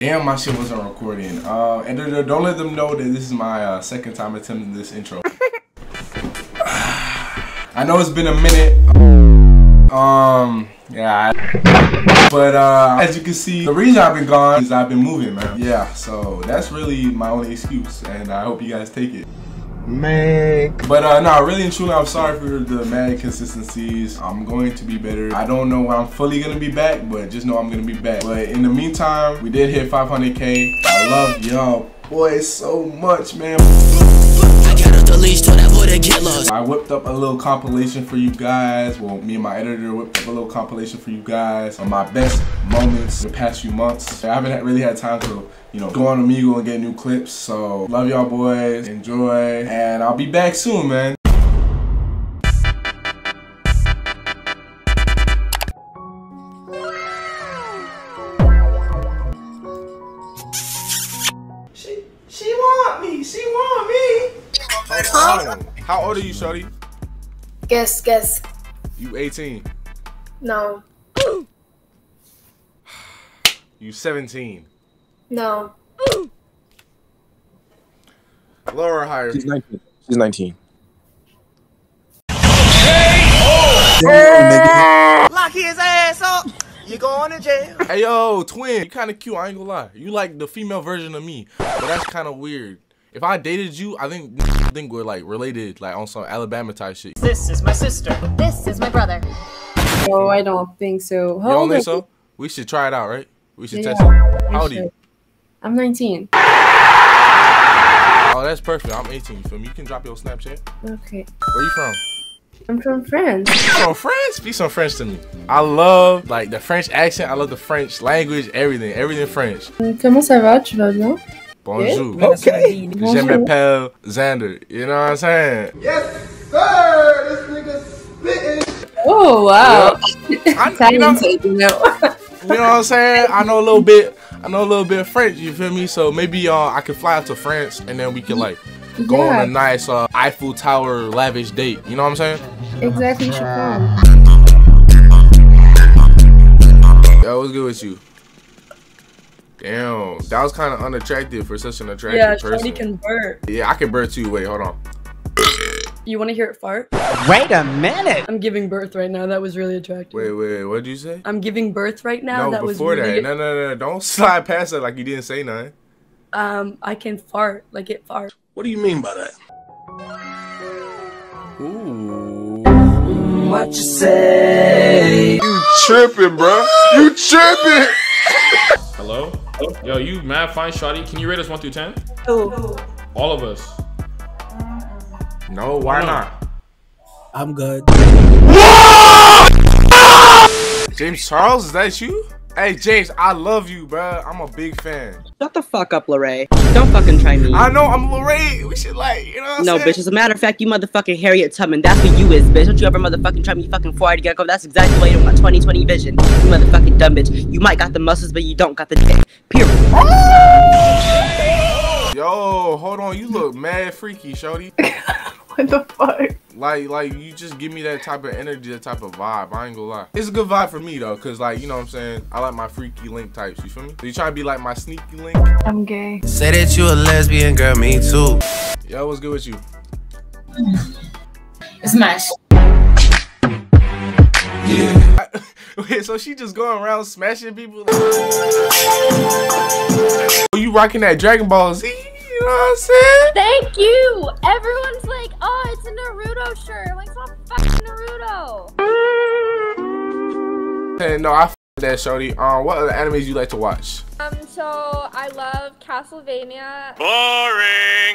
Damn, my shit wasn't recording. Uh, and don't let them know that this is my uh, second time attempting this intro. I know it's been a minute. Um, yeah. But uh, as you can see, the reason I've been gone is I've been moving, man. Yeah, so that's really my only excuse, and I hope you guys take it. Man. But uh, no, really and truly, I'm sorry for the mad consistencies. I'm going to be better. I don't know when I'm fully gonna be back, but just know I'm gonna be back. But in the meantime, we did hit 500K. I love y'all boys so much, man. I whipped up a little compilation for you guys. Well, me and my editor whipped up a little compilation for you guys on my best moments the past few months. I haven't really had time to, you know, go on Omegle and get new clips. So, love y'all boys. Enjoy. And I'll be back soon, man. How old are you, Shorty? Guess, guess. You 18. No. You 17. No. Lower or higher? She's 19. She's 19. Lock his ass up. You going to jail. Hey yo, twin, you kind of cute. I ain't gonna lie. You like the female version of me, but that's kind of weird. If I dated you, I think I think we're like related, like on some Alabama type shit. This is my sister. This is my brother. No, I don't think so. How You don't think so? We should try it out, right? We should Yeah, test it. we How old are you? I'm 19. Oh, that's perfect. I'm 18. You? You can drop your Snapchat. Okay. Where you from? I'm from France. From France? Speak some French to me. I love like the French accent. I love the French language. Everything. Everything French. Mm, comment ça va? Tu vas bien? Bonjour. Okay. Je Bonjour. m'appelle Xander. You know what I'm saying? Yes, sir. This nigga spitting. Oh, wow. I, you know, Talented, you know. You know what I'm saying? I know a little bit. I know a little bit of French. You feel me? So maybe uh, I could fly out to France and then we can like go Yeah. on a nice uh, Eiffel Tower lavish date. You know what I'm saying? exactly, je comprends. Yo, what's good with you? Damn, that was kind of unattractive for such an attractive Yeah, person. Shorty can burp. Yeah, I can birth too. Wait, hold on. You want to hear it fart? Wait a minute. I'm giving birth right now. That was really attractive. Wait, wait, what did you say? I'm giving birth right now. no, that was before really that. No, no, no. Don't slide past it like you didn't say nothing. Um, I can fart like it fart. What do you mean by that? Ooh. What you say? You tripping, bro. You tripping. Hello? Yo, you mad fine, Shotty. Can you rate us 1 through 10? Oh. All of us. No, why No. not? I'm good. James Charles, is that you? Hey, James, I love you, bro. I'm a big fan. Shut the fuck up, Lorray. Don't fucking try me. I know I'm Lorraine. We should like, you know what I'm saying? no, saying? bitch. As a matter of fact, you motherfucking Harriet Tubman. That's what you is, bitch. Don't you ever motherfucking try me, fucking 4 to get. That's exactly why you don't got 2020 vision. You motherfucking dumb bitch. You might got the muscles, but you don't got the dick. Period. Yo, hold on. You look mad freaky, Shorty. What the fuck? Like, like you just give me that type of energy, that type of vibe. I ain't gonna lie. It's a good vibe for me though, cause like you know what I'm saying. I like my freaky link types. You feel me? So you trying to be like my sneaky link? I'm gay. Say that you a lesbian girl, me too. Yo, what's good with you? Smash. I- Wait, so she just going around smashing people? oh, you rocking that Dragon Ball Z? You know what I'm saying? Thank you. Everyone's like, oh, it's a Naruto shirt. I'm like, it's not fucking Naruto. Hey, no, I f that, Shorty. Um, what other animes you like to watch? Um, so I love Castlevania.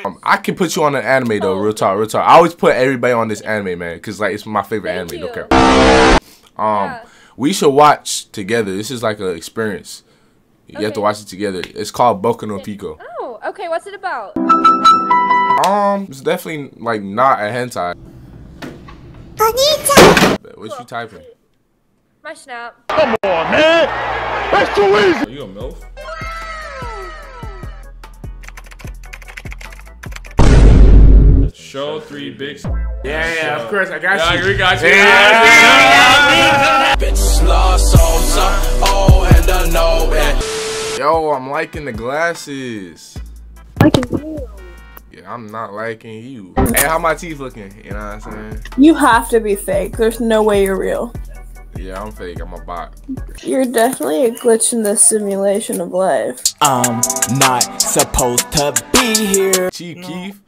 Um, I can put you on an anime though, real talk, real talk. I always put everybody on this anime, man, cause like it's my favorite Thank anime. you. Don't care. Um, Yeah. we should watch together. This is like an experience. You have to watch it together. It's called Boku no Pico. Oh, okay. What's it about? Um, it's definitely like not a hentai. What you typing? My snap. Come on, man! That's too easy! Are you a MILF? Show three big. Yeah, yeah, of course, I got Yeah, you. we got you. Yeah. Bitch lost soul, son. Oh, and I know it. Yo, I'm liking the glasses. Liking you. Yeah, I'm not liking you. Hey, how my teeth looking? You know what I'm saying? You have to be fake. There's no way you're real. Yeah, I'm fake. I'm a bot. You're definitely a glitch in the simulation of life. I'm not supposed to be here. Chief Keef.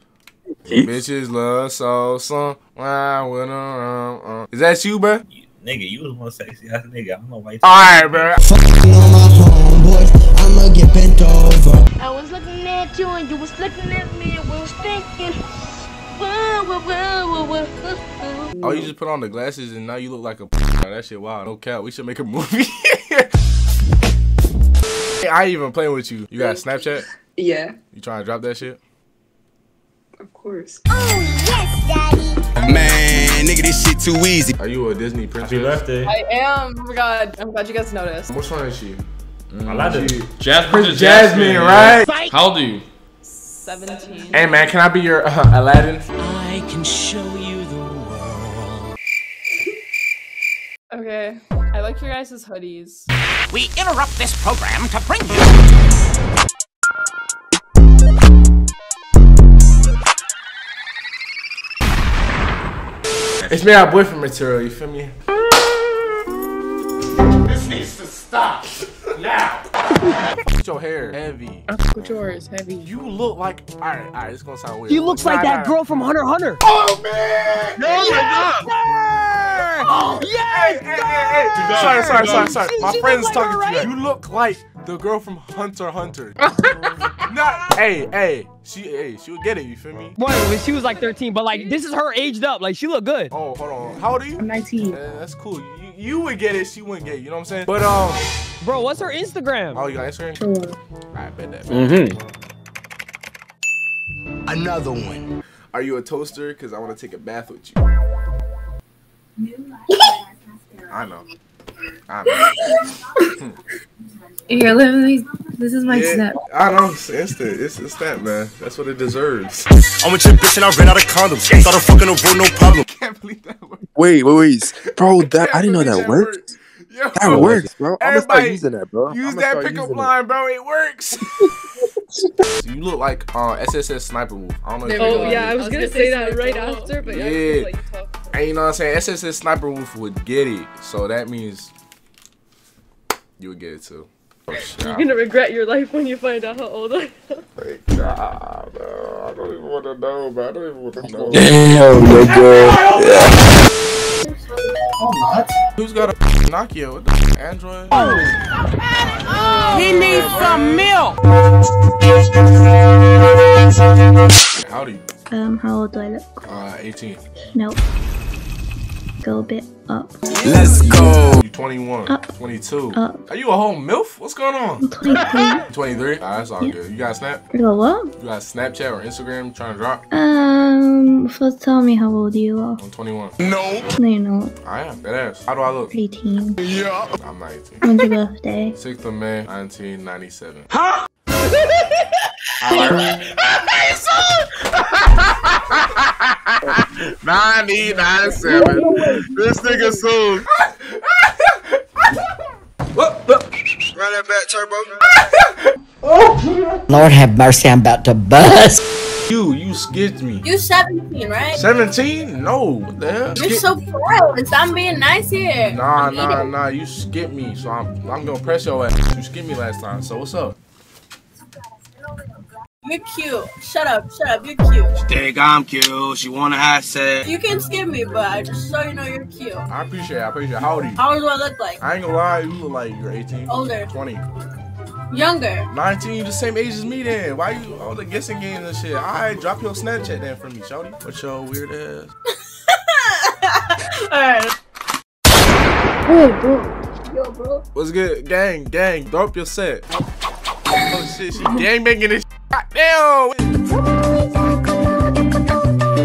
Bitches love so some. Wow, when around. Uh. Is that you, bro? Nigga, you was one sexy ass nigga. I don't know why you Alright, bro. I'ma get bent over. I was looking at you and you was looking at me and we was thinking. Whoa, whoa, whoa, whoa, whoa. Oh, you just put on the glasses and now you look like a. That shit wild. No cap. We should make a movie. Hey, I ain't even playing with you. You got Snapchat? Yeah, You trying to drop that shit? of course. Oh yes, daddy. Man, nigga, this shit too easy. Are you a Disney princess? Happy birthday. I am. Oh my god, I'm glad you guys noticed. Which one is she? I like it. She- Jasmine. Prince Jasmine, right? How old are you? 17. Hey man, can I be your uh, Aladdin? I can show you the world. Okay, I like your guys' hoodies. We interrupt this program to bring you. It's made out of boyfriend material, you feel me? This needs to stop now. Put your hair heavy. Put yours heavy. You look like alright, alright, it's gonna sound weird. He looks like Nah, that nah. girl from Hunter Hunter. Oh man! No, yes, sir! Oh, yes, hey, hey, hey, hey. Sorry, sorry, sorry, sorry. She- My she friend's like talking her, to you. You look like the girl from Hunter Hunter. Not, hey, hey, she, hey, she would get it. You feel me? Boy, when she was like 13, but like this is her aged up. Like she look good. Oh, hold on. How old are you? I'm 19. Uh, that's cool. You, you would get it. She wouldn't get it. You know what I'm saying? But um, Bro, what's her Instagram? oh, you got Instagram? Sure. I bet that. Mm-hmm. Another one. Are you a toaster? Cause I want to take a bath with you. I know. I know. Here, let me. This is my Yeah, snap. I know. It's instant. It's, it's that, man. That's what it deserves. I'm with your bitch and I ran out of condoms. Started fucking the road, no problem. can't believe that worked. Wait, wait, wait. Bro, that I didn't know Can't that believe worked. Yo, That works, bro. I'm gonna start using that, bro. Use that start pickup using it. line, bro. It works. So you look like uh, SSSniperWolf. I don't know if There you we know go. that. I was gonna say that right after, but yeah. Yeah. like. And you know what I'm saying? SSSniperWolf would get it. So that means you would get it too. Oh. You're gonna regret your life when you find out how old I am. Thank God, bro. I don't even want to know, bro. I don't even want to know. Damn, nigga. Who's got a Nokia? What the Android? He needs some milk. How do you? Um, how old do I look? Uh, 18. Nope. Go a bit up. Let's go. You 21. Up. 22. Up. Are you a home MILF? What's going on? 23. 23? Ah, that's all Yeah. good. You got Snap? Go what? You got Snapchat or Instagram trying to drop? Um, first tell me how old you are. I'm 21. No. No, you're not. I am. That ass. How do I look? 18. Yeah. I'm 19. When's your birthday? 6th of May, 1997. Ninety-nine-seven. This nigga soon. Run that back, turbo. Lord have mercy, I'm about to bust. You, you skipped me. You 17, right? 17? No. What the hell? You're Skip- so proud. Stop being nice here. Nah, I'm nah, eating. nah. You skipped me, so I'm I'm gonna press your ass. You skipped me last time, so what's up? You're cute. Shut up, shut up. You're cute. She Think I'm cute. She wanna have sex. You can skip me, but I just so you know you're cute. I appreciate it. I appreciate it. How old are you? How old do I look like? I ain't gonna lie, you look like you're 18. Older. 20. Younger. 19, you the same age as me then. Why you all the guessing games and shit? Alright, drop your Snapchat then for me, shawty. What's your weird ass? Alright. Yo, bro. What's good? Gang, gang, drop your set. Oh shit, she gang banging this God damn!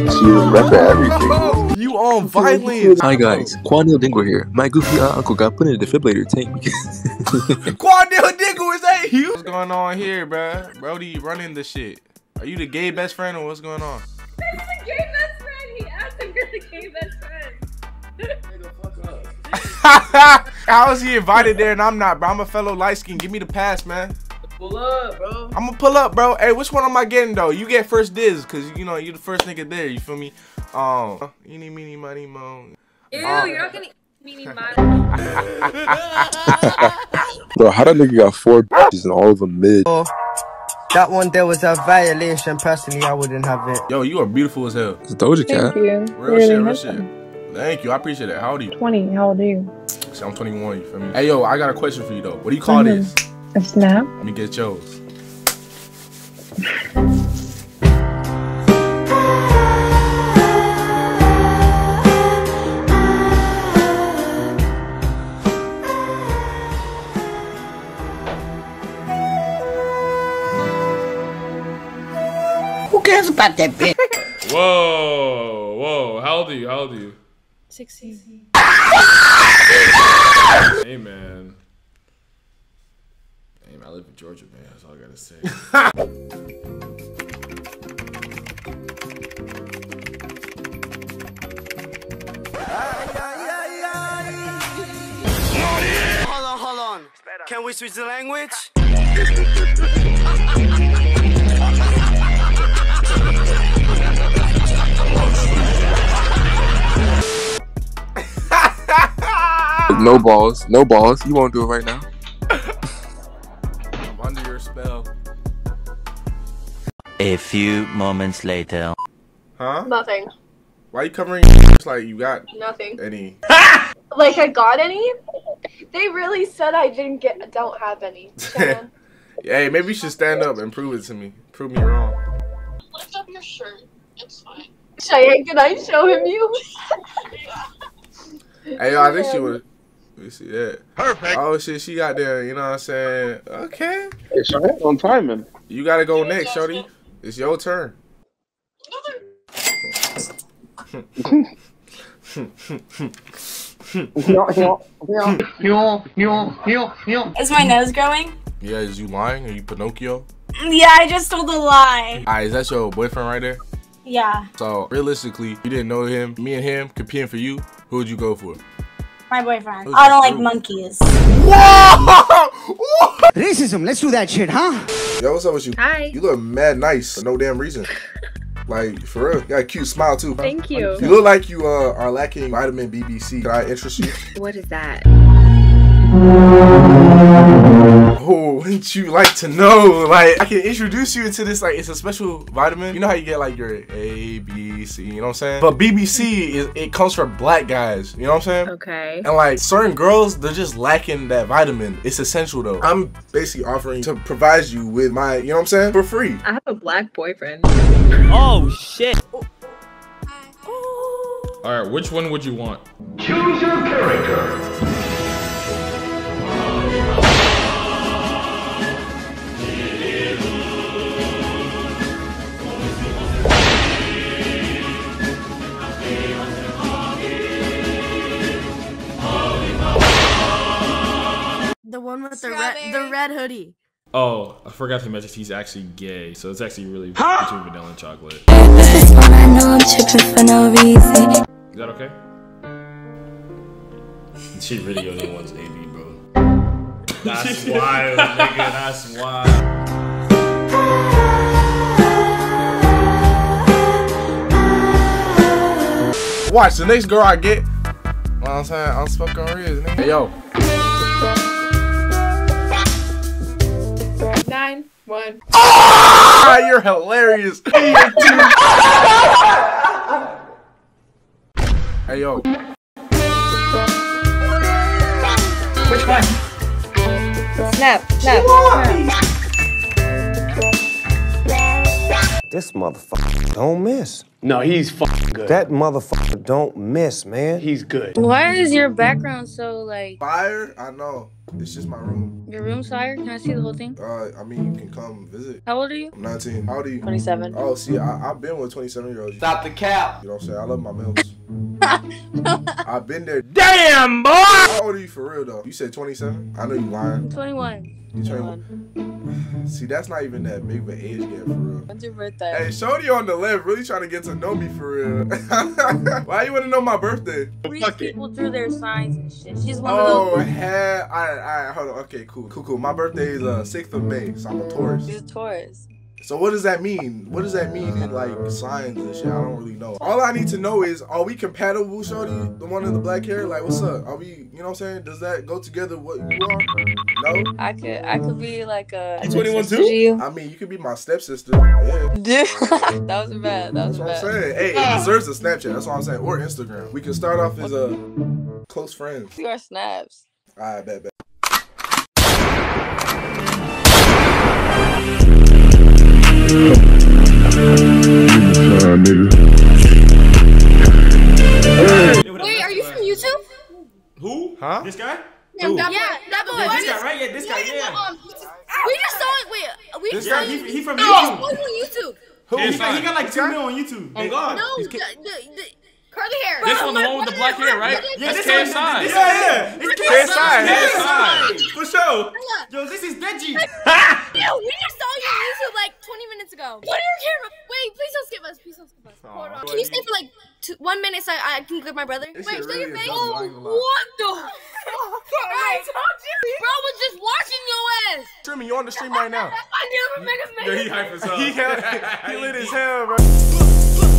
She was everything. You on violence. Hi guys, Quandale Dingle here. My goofy aunt uncle got put in a defibrillator tank because Quandale Dingle, is that you? What's going on here, bro? Brody running the shit. Are you the gay best friend or what's going on? the gay best friend. He asked if you're the gay best friend. How is he invited there and I'm not, bro? I'm a fellow light skin. Give me the pass, man. Pull up, bro. I'm gonna pull up, bro. Hey, which one am I getting though? You get first dibs, cause you know you the first nigga there. You feel me? Um, eeny, meeny, money, mo. Ew, Uh, you're not gonna meaning my. Bro, how that nigga got four bitches and all of them mid? That one there was a violation. Personally, I wouldn't have it. Yo, you are beautiful as hell. It's Doja Cat. Thank you. Real You're shit, really real shit. Thank you, I appreciate it. How old are you? 20. How old are you? See, I'm 21. You feel me? Hey, yo, I got a question for you though. What do you call Mhm. this? A snap? Let me get yours. Who cares about that bitch? Whoa, whoa. How old are you? How old are you? 16. Hey, man. Hey, man, I live in Georgia, man. That's all I gotta say. Hold on, hold on. Can we switch the language? No balls. No balls. You won't do it right now. A few moments later. Huh? Nothing. Why are you covering your lips like you got Nothing. any? Like I got any? They really said I didn't get. Don't have any. Shannon. hey, maybe you should stand up and prove it to me. Prove me wrong. Lift up your shirt. It's fine. Cheyenne, can I show him you? Hey, yo, I think she would. Let me see that. Perfect. Oh shit, she got there. You know what I'm saying? Okay. Hey, Cheyenne on timing. You gotta go next, Shorty. It's your turn. Is my nose growing? Yeah, is you lying? Are you Pinocchio? Yeah, I just told a lie. Alright, is that your boyfriend right there? Yeah, So realistically, you didn't know him. Me and him competing for you. Who would you go for? My boyfriend. Who's I don't like fruit? monkeys. Racism. Let's do that shit, huh? Yo, what's up with you? Hi. You look mad nice for no damn reason. Like for real, you got a cute smile too. huh? Thank you. You look like you uh, are lacking vitamin BBC. Can I interest you? What is that? Oh, wouldn't you like to know? Like, I can introduce you into this. Like, it's a special vitamin. You know how you get like your A, B, C. You know what I'm saying? But BBC is it comes from black guys. You know what I'm saying? Okay. And like certain girls, they're just lacking that vitamin. It's essential though. I'm basically offering to provide you with my, you know what I'm saying, for free. I have a black boyfriend. Oh shit. All right, which one would you want? Choose your character. The one with the red, the red hoodie. Oh, I forgot to mention he's actually gay, so it's actually really Huh? between vanilla and chocolate. Is This one I know I'm tripping for no reason. that okay? She really only wants AB, bro. That's wild, nigga. That's wild. Watch the next girl I get. You know what I'm saying? I'm smoking ribs, nigga. Hey, yo. Nine, one. Ah, you're hilarious. hey, yo. Which one? Snap, snap, snap. This motherfucker don't miss. No, he's fucking good. That motherfucker don't miss, man. He's good. Why is your background so like Fire? I know. It's just my room. your room's fire? Can I see the whole thing? Uh, I mean, you can come visit. How old are you? I'm 19. How old are you? 27. Oh, see, I, I've been with 27 year olds. Stop the cap. You know what I'm saying? I love my milfs. I've been there. Damn, boy! How old are you for real, though? You said 27? I know you lying. 21. You. See, that's not even that big of an age gap for real. When's your birthday? Hey, Shorty on the left really trying to get to know me for real. Why you want to know my birthday? Read people through their signs and shit. She's one Oh, of those. hell. Alright, alright, hold on. Okay, cool, cool, cool. My birthday is uh 6th of May, so I'm a Taurus. She's a Taurus. So what does that mean? What does that mean in like signs and shit? I don't really know. All I need to know is, are we compatible, Shorty? The one in the black hair? Like, what's up? Are we, you know what I'm saying? Does that go together what you are? No? I could I could be like a You 21 sister to. I mean, you could be my stepsister. Yeah. that was bad. That was That's what bad. I'm saying. Hey, it deserves a Snapchat. That's what I'm saying. Or Instagram. We can start off as uh, close friends. See our snaps. Alright, bet, bet. Wait, are you from YouTube? Who? Huh? This guy? Yeah, Who? that boy. That boy. Yeah, this guy, right? Yeah, this guy, yeah. Um, we just saw it. Wait, we This just guy, saw he- it. he from YouTube. who's on YouTube? Who? He got, he got like 2 mil on YouTube. On God. No, the, the, the curly hair. This one, the one with the black hair, right? Yeah, That's this one- KSI. Yeah, yeah. It's KSI. KSI. For sure. Yo, this is Deji. Yo, we just saw you on YouTube like 20 minutes ago. Put your camera. Wait, please don't skip us. Please don't skip us. Hold on. Can you stay for like two, one minute so I, I can clip my brother? Wait, show your really is face. dumb, I ain't gonna lie. what the? I told you. Bro was just watching your ass. Streaming, you're on the stream right now. I never make a make Yeah, he hype as hell. He, he lit his hell, bro.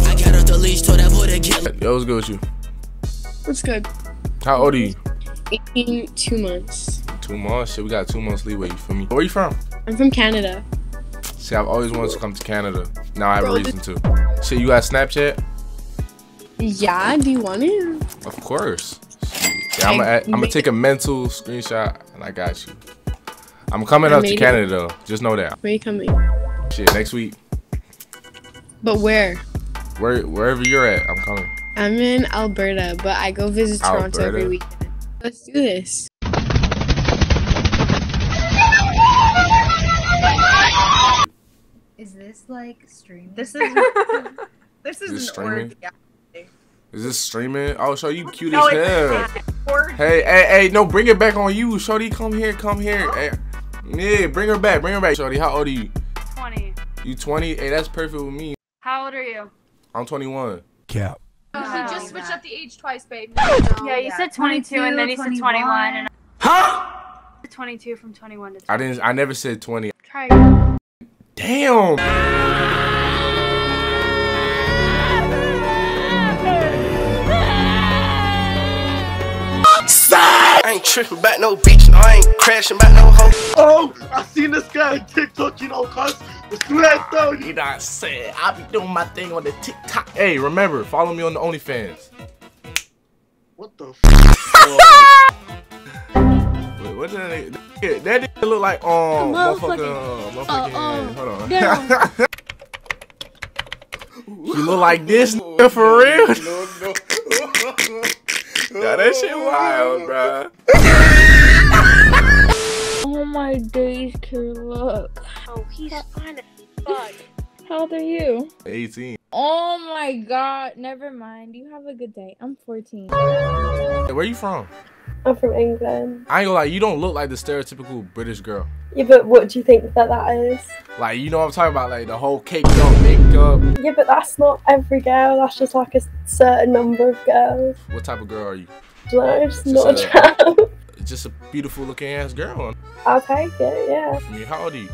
I got off the leash, told that boy to get Yo, what's good with you? What's good? How old are you? 18, two months. Two months. Shit, we got two months leeway. You feel me? Where you from? I'm from Canada. See, I've always wanted to come to Canada. Now I have a reason to. Shit, you got Snapchat? Yeah, do you want it? Of course. Yeah, I'm gonna take a mental screenshot and I got you. I'm coming I up to made it. Canada though. Just know that. Where are you coming? Shit, next week. But where? Where wherever you're at, I'm coming. I'm in Alberta, but I go visit Toronto every weekend. Let's do this. This like stream? This is this Is is this an streaming? orgy. Is this streaming? Oh, show you cute No, as hell. not. Hey, hey, hey, no, bring it back on you, Shorty. Come here, come here. Hey, yeah, bring her back, bring her back, Shorty. How old are you? 20. You 20? Hey, that's perfect with me. How old are you? I'm 21. Cap. Oh, he just switched up the age twice, babe. yeah, you said 22 and then he said 21. And Huh? 22 from 21 to I didn't. I never said 20. Try again. Damn. I ain't tripping about no bitch, no, I ain't crashing about no hoe. Oh, I seen this guy on TikTok, you know, cuz. It's that ah, though. You know what I'm? I be doing my thing on the TikTok. Hey, remember, follow me on the OnlyFans. What the Wait, what did that nigga? That nigga look like um, motherfucker. Uh, motherfucker. hold on. you look like this nigga for real? No, no. Yeah, that shit wild, bro. Oh my days, look. Oh, he's fine as fuck. How old are you? 18. Oh my god, never mind. You have a good day. I'm 14. Hey, where you from? I'm from England. I ain't gonna lie, you don't look like the stereotypical British girl. Yeah, but what do you think that that is? Like, you know what I'm talking about? Like, the whole caked up, makeup. Yeah, but that's not every girl. That's just like a certain number of girls. What type of girl are you? Do you? Just Just not a a- child. Just a beautiful looking ass girl. I'll take it, yeah. I mean, how old are you?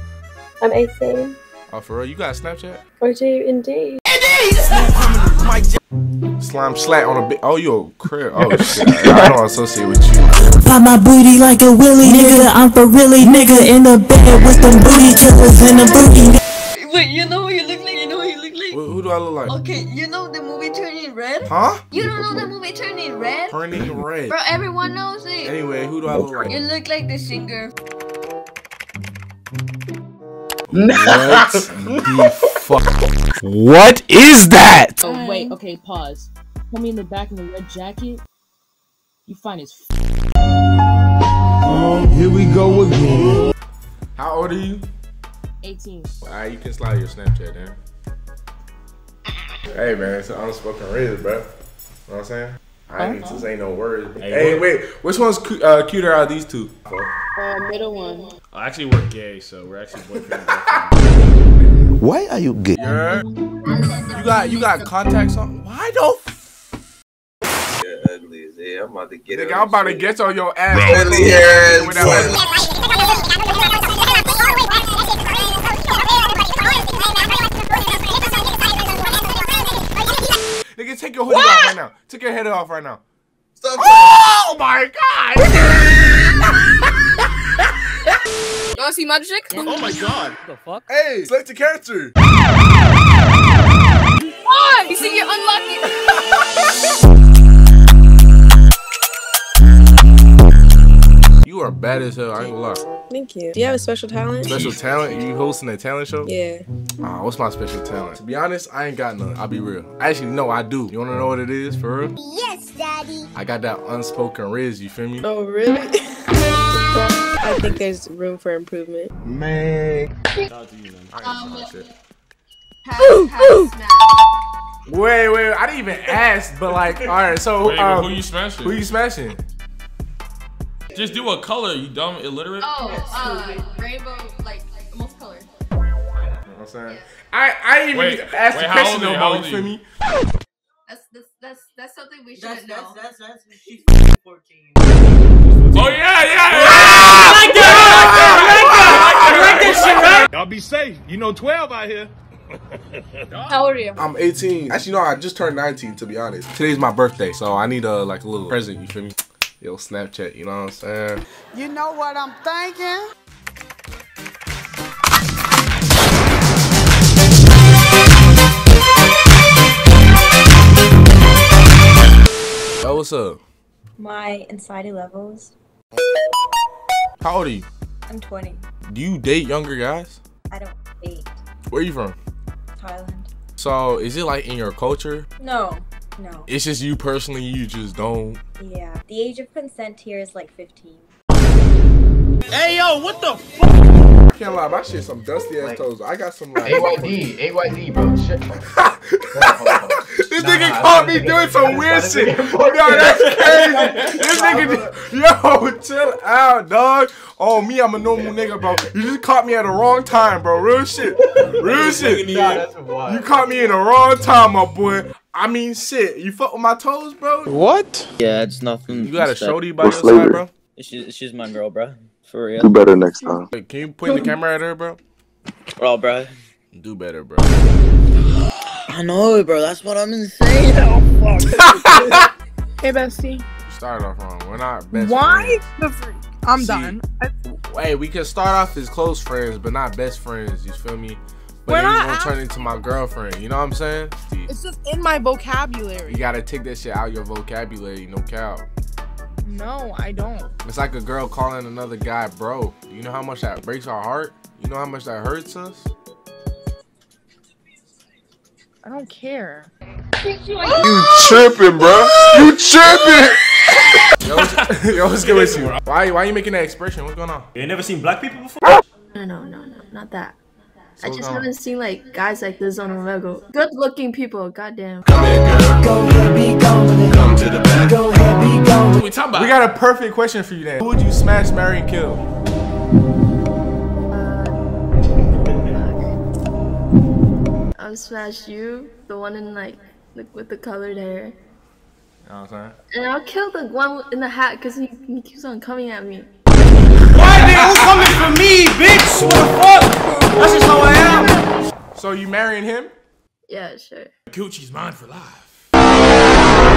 I'm 18. Oh, for real? You got Snapchat? I do indeed. indeed. Slime slat on a bit. Oh, you a crib. Oh, shit. I don't associate with you. Pop my booty like a willy nigga. I'm for really nigga in the bed with them booty killers and the booty. Wait, you know what you look like? You know what you look like? Who, who do I look like? Okay, you know the movie Turning Red? Huh? You don't know the movie Turning Red? Turning red. Bro, everyone knows it. Anyway, who do I look like? You look like the singer. What the fuck? What is that? Oh wait, okay, pause. Put me in the back in the red jacket. You fine as oh, Here we go again. How old are you? 18. Alright, you can slide your Snapchat then. Hey man, it's an unspoken reason, bro. You know what I'm saying? I ain't just ain't no words. Hey, Hey, wait, which one's cu- uh, cuter out of these two? Uh, middle one. Actually, we're gay, so we're actually boyfriend and. Why are you gay? Yeah. You got you got contacts on. Why don't? You're ugly as hell. I'm about to get. Nigga, I'm about to get on your ass. Ugly hair ass your hoodie off right now. Take your head off right now. Stop Oh my god! You wanna see my chick? Oh my god. What the fuck? Hey, select the character. Why? You see, you're unlucky. You are bad as hell. I ain't gonna lie. Thank you. Do you have a special talent? Special talent? You hosting a talent show? Yeah. Ah, what's my special talent? To be honest, I ain't got none. I'll be real. Actually, no, I do. You wanna know what it is for real? Yes, Daddy. I got that unspoken rizz. You feel me? Oh, really? I think there's room for improvement. Man. Shout to you, man. Shit. Pass, pass, smash. Wait, wait, I didn't even ask, but like, all right, so Wait, um, who you smashing? Who you smashing? Just do a color, you dumb illiterate. Oh, uh, rainbow, like, most colors. You know what I'm saying? I I didn't Wait, even ask wait, the how question old are you? no How more. old You are feel you? me? That's, that's, that's, that's something we should know. that's that's she's 14. Oh yeah, yeah, yeah. I like that. I like that. I like that shit, right? Y'all be safe. You know 12 out here. How old are you? I'm 18. Actually, no, I just turned 19 to be honest. Today's my birthday, so I need a like a little present. You feel me? Yo, Snapchat. You know what I'm saying? You know what I'm thinking? Yo, what's up? My anxiety levels. How old are you? I'm 20. Do you date younger guys? I don't date. Where are you from? Thailand. So, is it like in your culture? No, no. It's just you personally. You just don't. Yeah. The age of consent here is like 15. Hey yo, what the fuck? I Can't lie, my shit some dusty ass toes. I got some like AYD, AYD, bro. Shit. This nigga caught me doing some weird shit. Yo, that's crazy. This nigga, yo, chill out, dog. Oh, me, I'm a normal nigga, bro. You just caught me at the wrong time, bro. Real shit. Real shit. You caught me in the wrong time, my boy. I mean, shit. You fuck with my toes, bro? What? Yeah, it's nothing. You got a step- shorty by your side, bro? She's, she's my girl, bro. For real. Do better next time. Wait, can you point the camera at her, bro? Bro, bro. Do better, bro. I know, bro. That's what I'm saying. Oh, fuck. Hey, bestie. You started off wrong. We're not best Why friends. the freak? I'm See, done. Hey, we can start off as close friends, but not best friends. You feel me? But We're then you not gonna turn into my girlfriend. You know what I'm saying? It's just in my vocabulary. you gotta take that shit out of your vocabulary. No cow. No, I don't. It's like a girl calling another guy bro. You know how much that breaks our heart? You know how much that hurts us? I don't care. You tripping, bro? You tripping? Yo, what's, yo, what's good with you? Why, why you making that expression? What's going on? You ain't never seen black people before? No, no, no, no, not that. So I just going on? haven't um, seen like guys like this on a regular. Good looking people, goddamn. We talking about? We got a perfect question for you then. Who would you smash, marry, and kill? Uh, I'll smash you, the one in like, like with the colored hair. You know what I'm saying? And I'll kill the one in the hat because he, he keeps on coming at me. Why they all coming for me, bitch? What the fuck? That's just how I am. So you marrying him? Yeah, sure. Gucci's mine for life.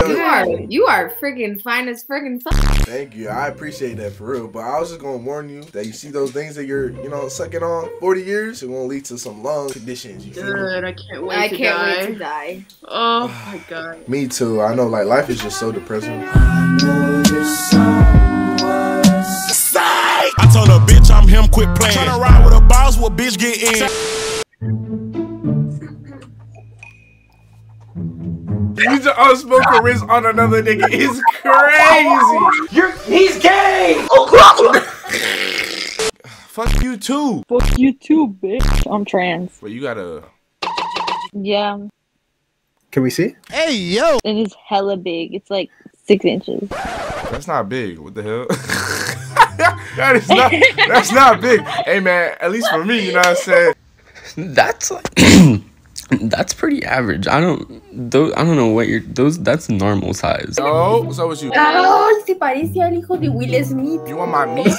You are you are freaking fine as freaking fuck. Thank you. I appreciate that for real. But I was just gonna warn you that you see those things that you're, you know, sucking on 40 years, it gonna lead to some lung conditions. You feel? Good, I can't wait I to can't die. wait to die. Oh my god. Me too. I know like life is just so depressing. Quit playing. Tryna ride with a boss, what bitch get in? Use an unspoken rizz on another nigga is crazy. You're he's gay. Oh, Fuck you too. Fuck you too, bitch. I'm trans. But you gotta. Yeah. Can we see? Hey, yo! It is hella big. It's like Six inches. That's not big. What the hell? that is not. That's not big. Hey man, at least for me, you know what I'm saying. That's like that's pretty average. I don't those I don't know what you're those that's normal size. Oh, what's up with you? Oh, se parece al hijo de Will Smith. You want my meat?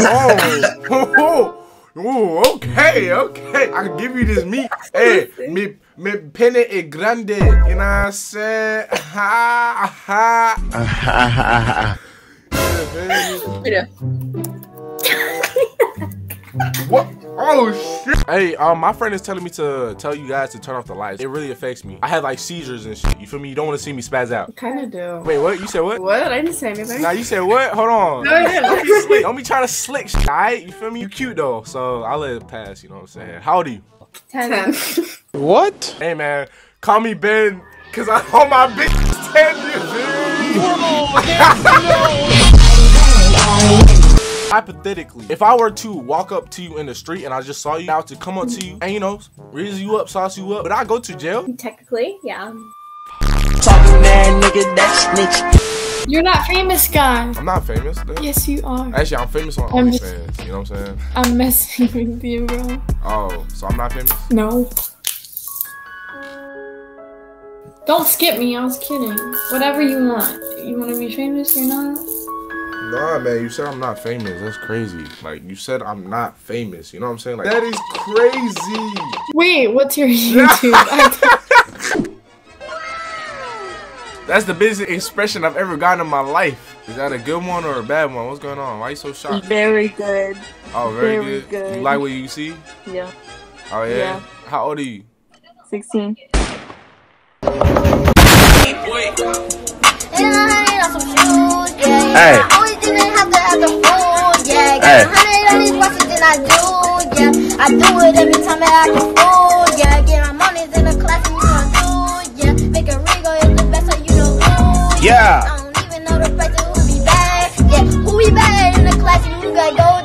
oh, oh, oh, okay, okay. I can give you this meat. Hey, me, me pene e grande. You know what I'm saying? Ha, ha. Mira. What? Oh shit! Hey, um, my friend is telling me to tell you guys to turn off the lights. It really affects me. I have like seizures and shit. You feel me? You don't want to see me spaz out. Kind of do. Wait, what? You said what? What? I didn't say anything. Nah, you said what? Hold on. No, I didn't. Don't be slick. Don't be trying to slick shit, alright? You feel me? You cute though, so I'll let it pass. You know what I'm saying? How old are you? Ten. What? Hey man, call me Ben, cause I on my bitch Ten years. is ten Hypothetically, if I were to walk up to you in the street and I just saw you out to come up to you and you know, raise you up, sauce you up, but I go to jail? Technically, yeah. Talking that nigga that snitch. You're not famous, guy. I'm not famous. Though. Yes, you are. Actually, I'm famous on I'm just- OnlyFans. You know what I'm saying? I'm messing with you, bro. Oh, so I'm not famous? No. Don't skip me. I was kidding. Whatever you want. You want to be famous or not? Nah, man, you said I'm not famous. That's crazy. Like, you said I'm not famous. You know what I'm saying? Like, that is crazy. Wait, what's your YouTube? That's the biggest expression I've ever gotten in my life. Is that a good one or a bad one? What's going on? Why you so shocked? Very good. Oh, very, very good. good. You like what you see? Yeah. Oh, yeah? Yeah. How old are you? 16. Hey. Hey. I do it every time I fool, yeah. Get my monies in the class and you don't do, yeah. Make a Rigo is the best, so you know who, Yeah. I don't even know the who be bad, yeah. Who be bad in the class you gotta go